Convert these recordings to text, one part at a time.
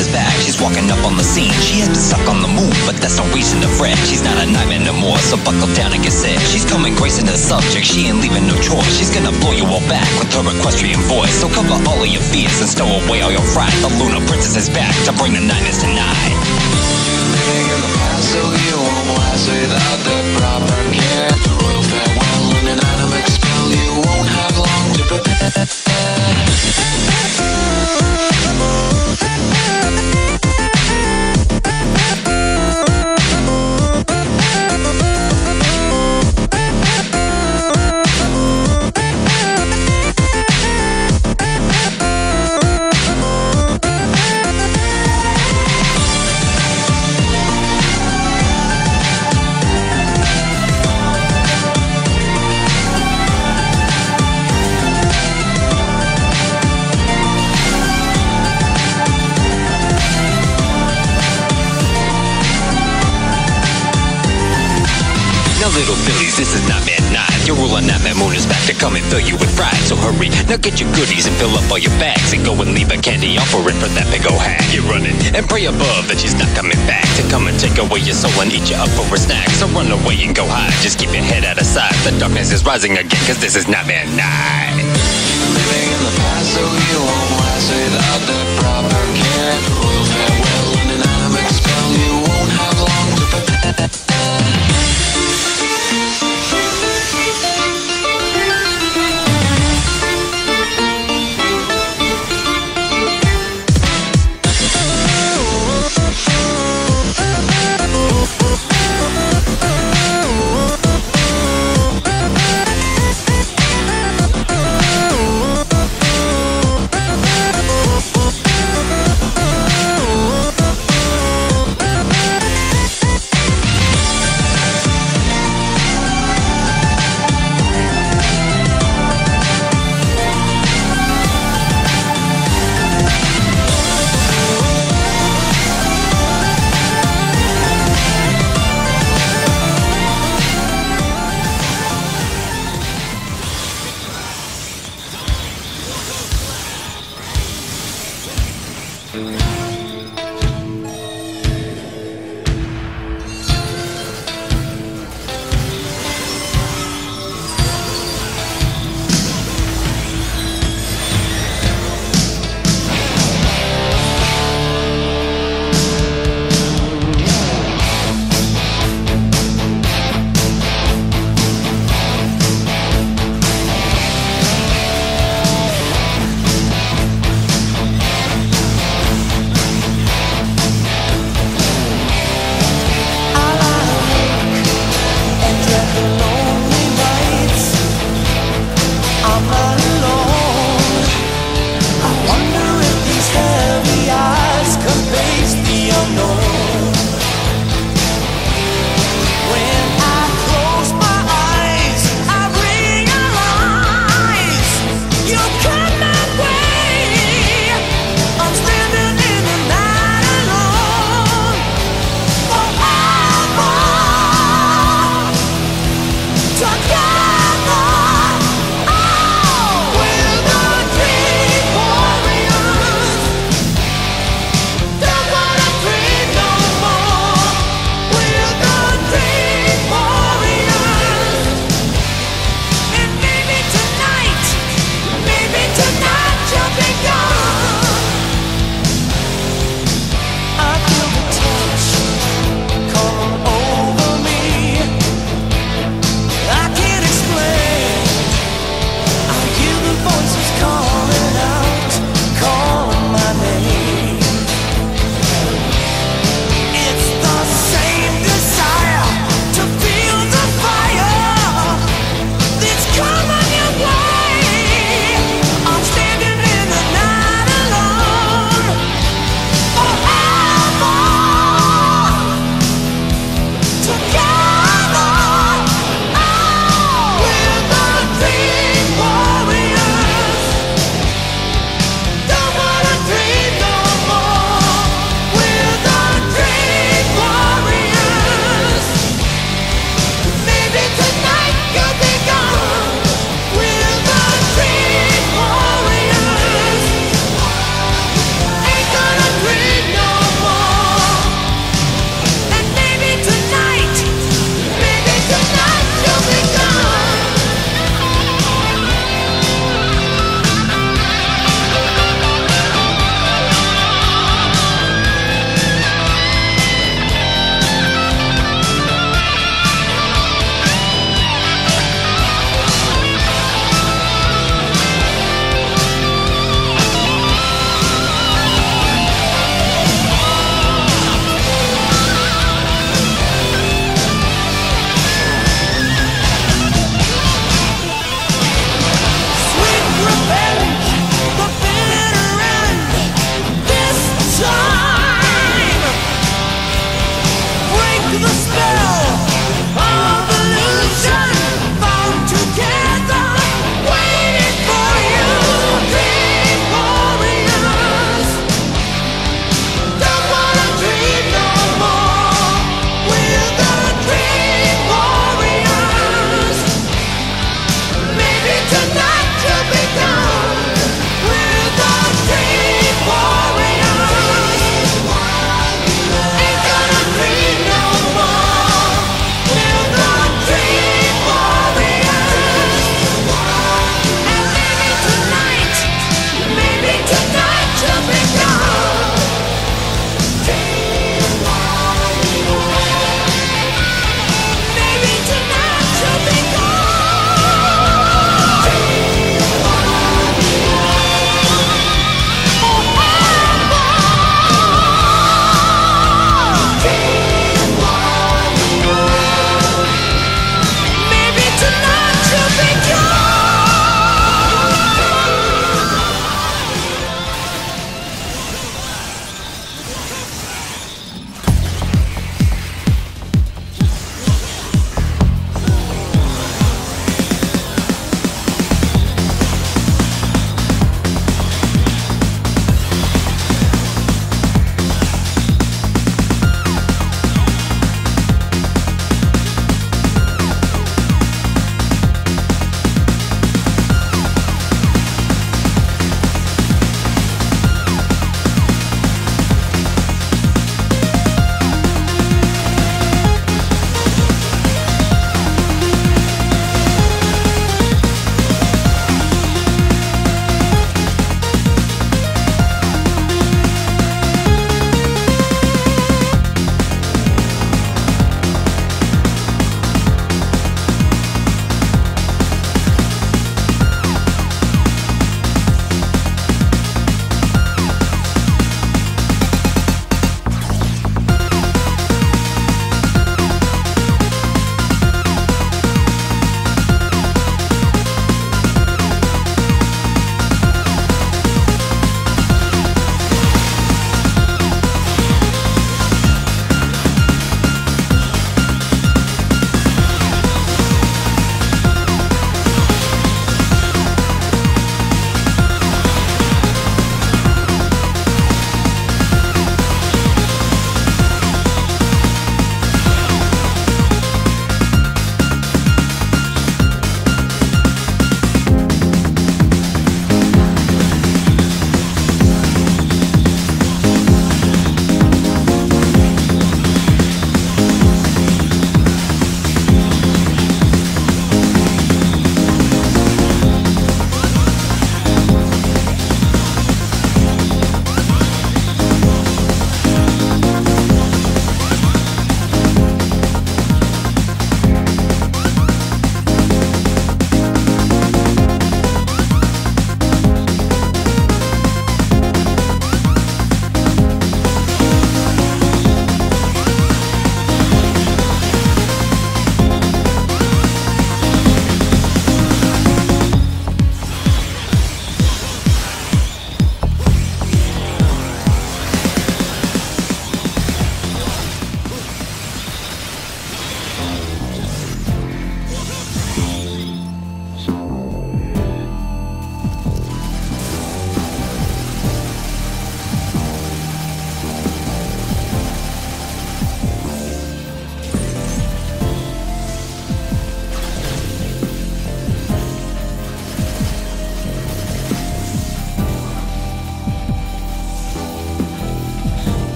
is back. She's walking up on the scene. She has been stuck on the move, but that's no reason to fret. She's not a nightmare no more, so buckle down and get set. She's coming grace into the subject. She ain't leaving no choice. She's gonna blow you all back with her equestrian voice. So cover all of your fears and stow away all your fright. The Luna Princess is back to bring the nightmares tonight. Living in the past, so you won't last without the proper care. The Royal farewell an animate spell. You won't have long to prepare. Get your goodies and fill up all your bags and go and leave a candy offering for that big old hag. You're running and pray above that she's not coming back to come and take away your soul and eat you up for a snack. So run away and go hide. Just keep your head out of sight. The darkness is rising again, cause this is Nightmare Night. Living in the past, so you won't last without the proper care.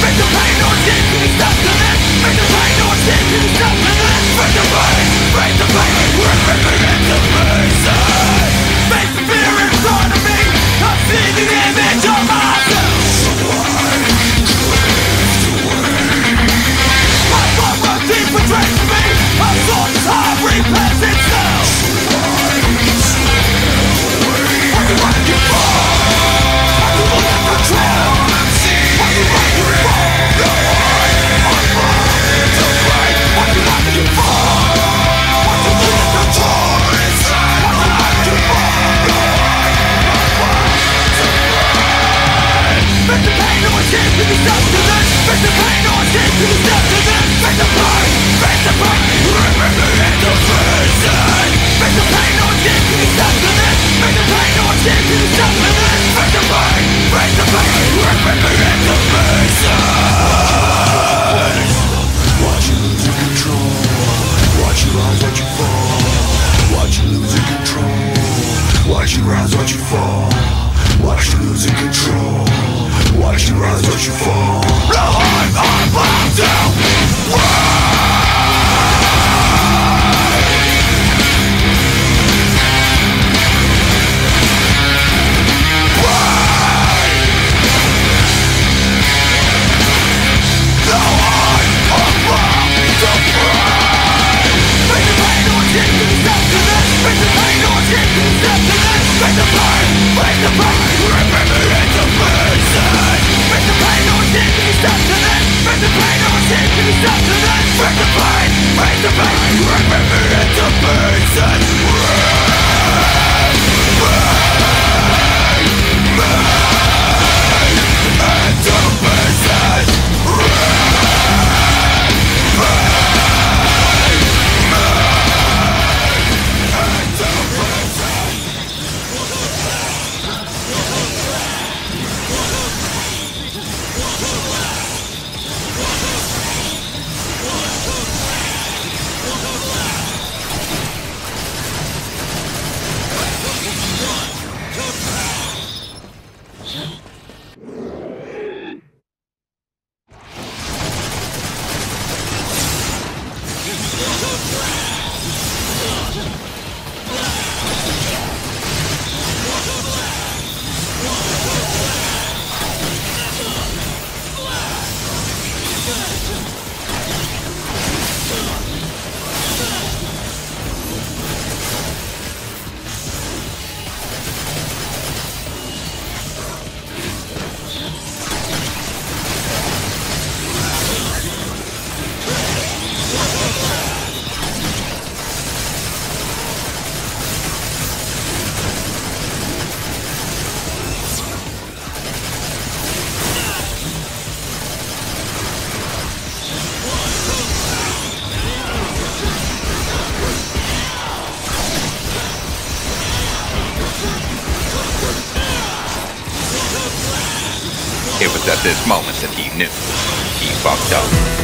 Face the pain, or death, it's not the this moment that he knew he fucked up.